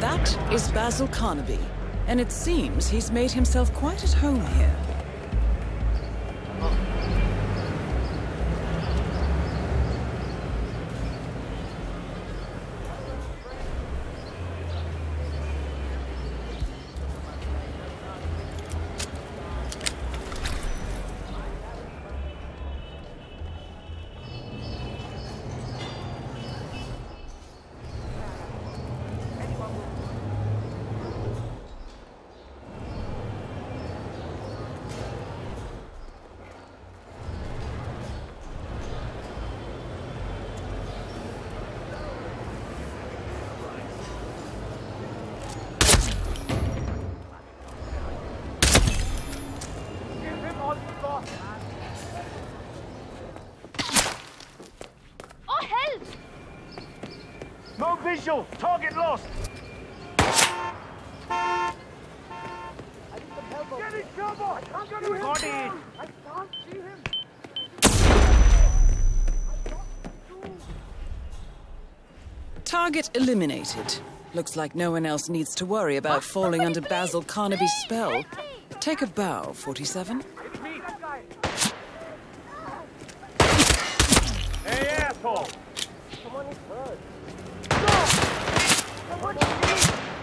target is Basil Carnaby, and it seems he's made himself quite at home here. No visual! Target lost! Get in cover! I can't get him! Got it! I can't see him! Target eliminated. Looks like no one else needs to worry about falling under Basil Carnaby's spell. Take a bow, 47. Hey, asshole! money's blood. Stop! I want you